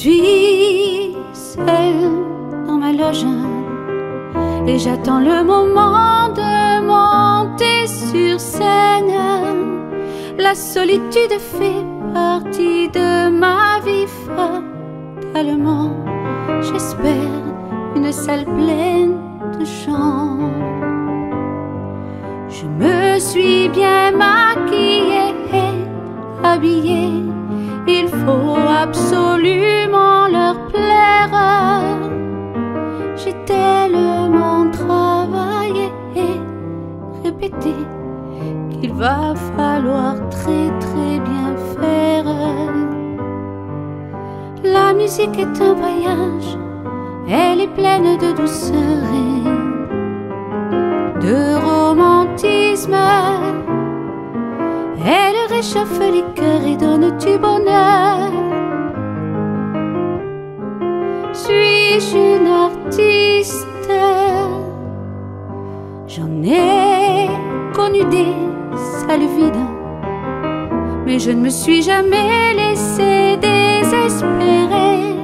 suis seule dans ma loge et j'attends le moment de monter sur scène. La solitude fait partie de ma vie fatalement. J'espère une salle pleine de chants. Je me suis bien maquillée, habillée. Il faut absolument qu'il va falloir très très bien faire. La musique est un voyage, elle est pleine de douceur et de romantisme. Elle réchauffe les cœurs et donne du bonheur. Suis-je une artiste? J'en ai connu des mais je ne me suis jamais laissé désespérer.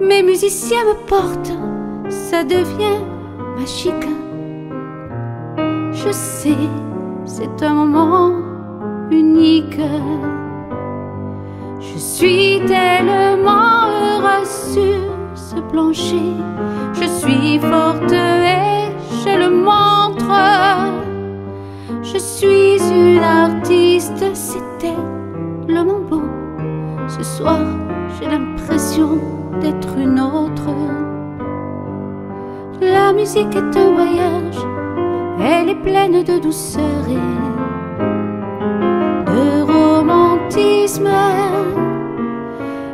Mes musiciens me portent, ça devient magique. Je sais, c'est un moment unique. Je suis tellement heureux sur ce plancher. Je suis forte et c'était le beau. Ce soir, j'ai l'impression d'être une autre. La musique est un voyage, elle est pleine de douceur et de romantisme.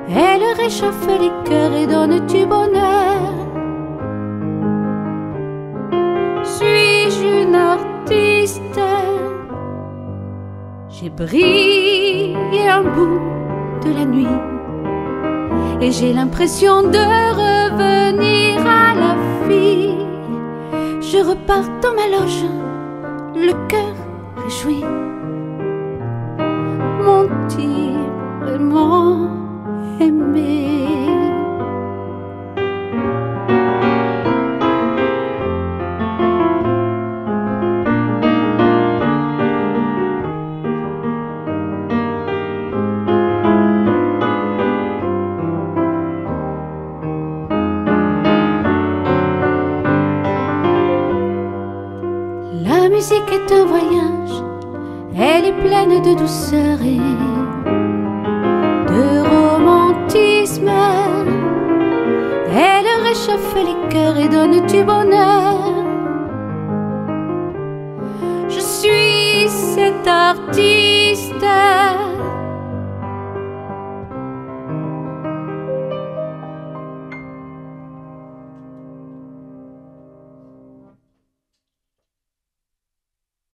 Elle réchauffe les cœurs et donne du bonheur. J'ai brillé un bout de la nuit et j'ai l'impression de revenir à la vie. Je repars dans ma loge, le cœur réjoui. M'ont-ils vraiment aimé La musique est un voyage, elle est pleine de douceur et de romantisme. Elle réchauffe les cœurs et donne du bonheur. Je suis cet artiste.